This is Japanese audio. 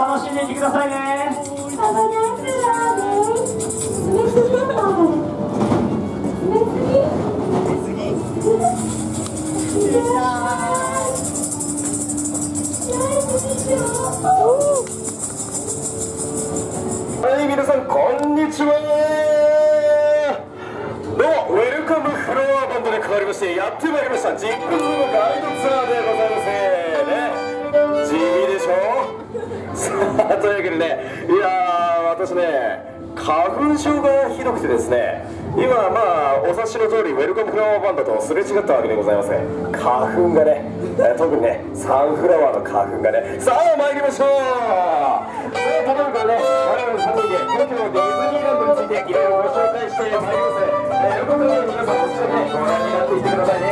楽しんでいってください。ねはい、皆さん、こんにちは。どうも、ウェルカムフロアバンドで変わりまして、やってまいりました。ジップズのガイドツアーでございます。ね、地味でしょ？さあ、というわけでね、いやー、私ね、花粉症がひどくてですね、今、まあ、お察しの通り、ウェルカムフラワーバンドとすれ違ったわけでございますね。花粉がね、特にね、サンフラワーの花粉がね、さあ、参りましょうさあ、例えばからね、我々3人で東京ディズニーランドについていろいろご紹介してまいります。えー、よかったら皆さん、こちらね、ご覧になっていてくださいね。